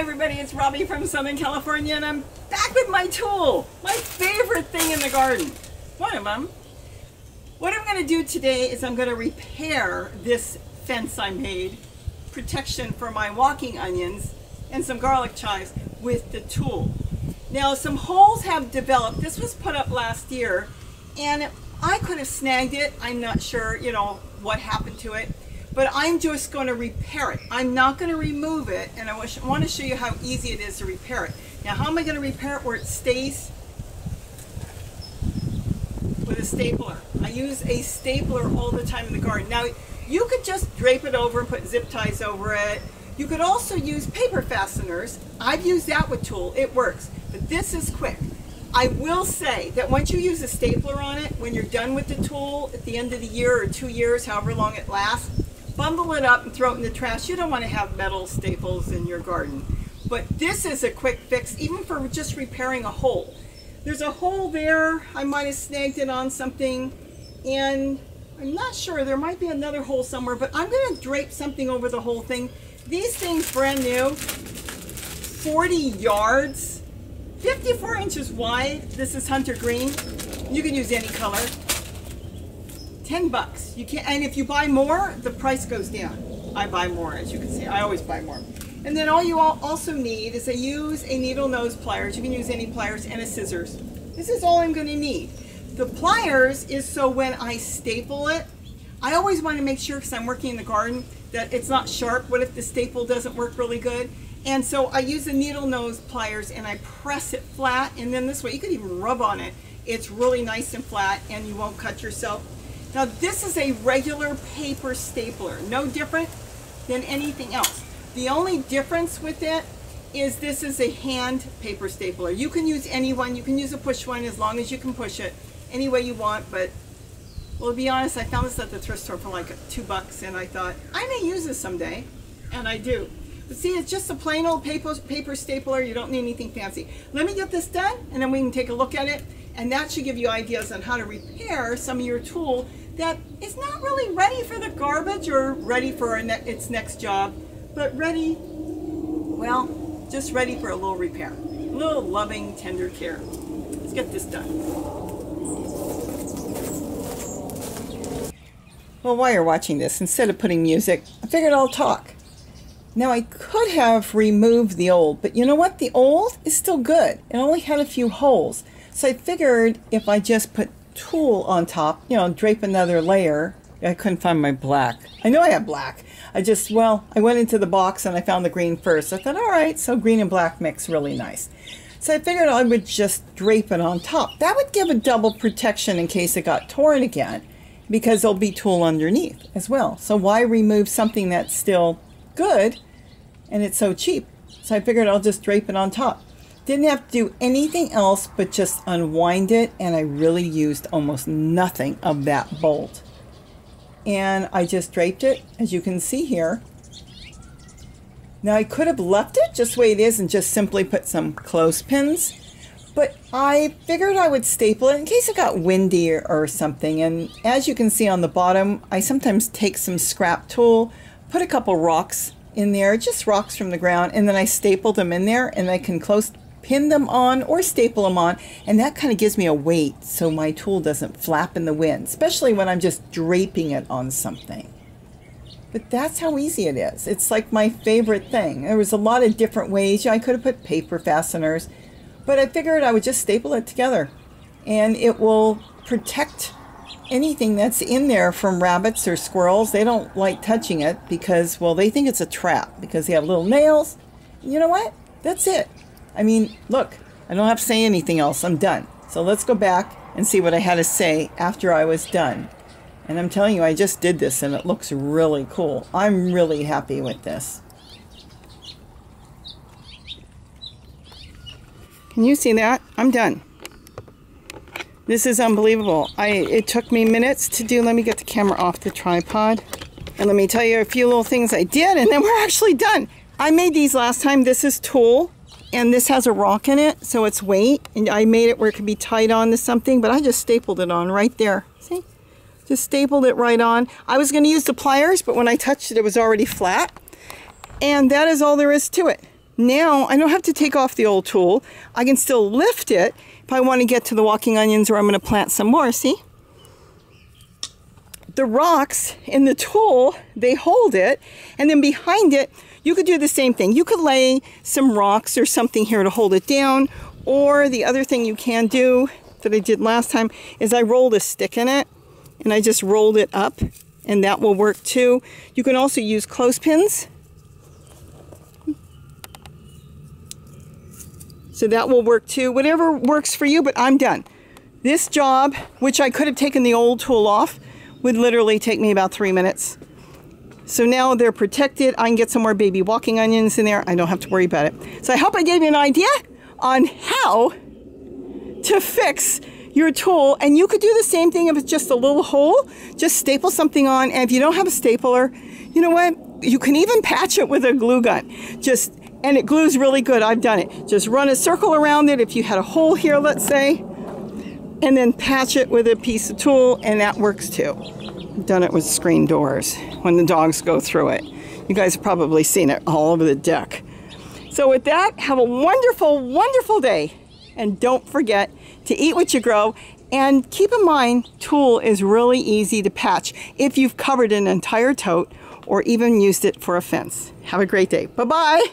Hi everybody, it's Robbie from Southern California and I'm back with my tulle, my favorite thing in the garden. One of them. What I'm to do today is I'm to repair this fence I made, protection for my walking onions and some garlic chives with the tulle. Now some holes have developed, this was put up last year and I could have snagged it, I'm not sure, you know, what happened to it but I'm just going to repair it. I'm not going to remove it, and I want to show you how easy it is to repair it. Now, how am I going to repair it where it stays? With a stapler. I use a stapler all the time in the garden. Now, you could just drape it over and put zip ties over it. You could also use paper fasteners. I've used that with tulle. It works. But this is quick. I will say that once you use a stapler on it, when you're done with the tulle at the end of the year or two years, however long it lasts, bundle it up and throw it in the trash. You don't want to have metal staples in your garden. But this is a quick fix, even for just repairing a hole. There's a hole there. I might have snagged it on something. And I'm not sure. There might be another hole somewhere. But I'm going to drape something over the whole thing. These things brand new. 40 yards. 54 inches wide. This is hunter green. You can use any color. 10 bucks. You can't, and if you buy more, the price goes down. I buy more, as you can see. I always buy more. And then all you all also need is to use a needle nose pliers. You can use any pliers and a scissors. This is all I'm going to need. The pliers is so when I staple it, I always want to make sure, because I'm working in the garden, that it's not sharp. What if the staple doesn't work really good? And so I use the needle nose pliers and I press it flat. And then this way, you could even rub on it. It's really nice and flat and you won't cut yourself. Now this is a regular paper stapler, no different than anything else. The only difference with it is this is a hand paper stapler. You can use any one, you can use a push one as long as you can push it any way you want, but well to be honest, I found this at the thrift store for like two bucks and I thought, I may use this someday, and I do. But see, it's just a plain old paper, paper stapler, you don't need anything fancy. Let me get this done and then we can take a look at it and that should give you ideas on how to repair some of your tulle that is not really ready for the garbage or ready for ne its next job, but ready, well, just ready for a little repair. A little loving, tender care. Let's get this done. Well, while you're watching this, instead of putting music, I figured I'll talk. Now, I could have removed the old, but you know what? The old is still good. It only had a few holes. So I figured if I just put tulle on top, you know, drape another layer. I couldn't find my black. I know I have black. I just, well, I went into the box and I found the green first. I thought, all right, so green and black mix really nice. So I figured I would just drape it on top. That would give a double protection in case it got torn again because there'll be tulle underneath as well. So why remove something that's still good and it's so cheap? So I figured I'll just drape it on top. Didn't have to do anything else but just unwind it and I really used almost nothing of that bolt. And I just draped it as you can see here. Now I could have left it just the way it is and just simply put some clothespins but I figured I would staple it in case it got windy or, or, something. And as you can see on the bottom, I sometimes take some scrap tulle, put a couple rocks in there, just rocks from the ground, and then I staple them in there and I can close pin them on or staple them on and that kind of gives me a weight so my tulle doesn't flap in the wind especially when I'm just draping it on something. But that's how easy it is. It's like my favorite thing. There was a lot of different ways. I could have put paper fasteners but I figured I would just staple it together. And it will protect anything that's in there from rabbits or squirrels. They don't like touching it because well they think it's a trap because they have little nails. You know what? That's it I mean, look, I don't have to say anything else. I'm done. So let's go back and see what I had to say after I was done. And I'm telling you, I just did this and it looks really cool. I'm really happy with this. Can you see that? I'm done. This is unbelievable. I It took me minutes to do. Let me get the camera off the tripod. And let me tell you a few little things I did and then we're actually done. I made these last time. This is tulle and this has a rock in it so it's weight and I made it where it could be tied on to something but I just stapled it on right there see just stapled it right on I was going to use the pliers but when I touched it it was already flat and that is all there is to it Now I don't have to take off the old tulle. I can still lift it if I want to get to the walking onions or I'm going to plant some more. See? The rocks in the tulle, they hold it. And then behind it, you could do the same thing. You could lay some rocks or something here to hold it down. Or the other thing you can do that I did last time is I rolled a stick in it and I just rolled it up and that will work too. You can also use clothespins. So that will work too. Whatever works for you, but I'm done. This job, which I could have taken the old tulle off, would literally take me about three minutes. So now they're protected. I can get some more baby walking onions in there. I don't have to worry about it. So I hope I gave you an idea on how to fix your tulle. And you could do the same thing if it's just a little hole. Just staple something on. And if you don't have a stapler, you know what? You can even patch it with a glue gun. Just and it glues really good. I've done it. Just run a circle around it if you had a hole here, let's say, and then patch it with a piece of tulle, and that works too. I've done it with screen doors when the dogs go through it. You guys have probably seen it all over the deck. So with that, have a wonderful, wonderful day. And don't forget to eat what you grow. And keep in mind, tulle is really easy to patch if you've covered an entire tote or even used it for a fence. Have a great day. Bye-bye.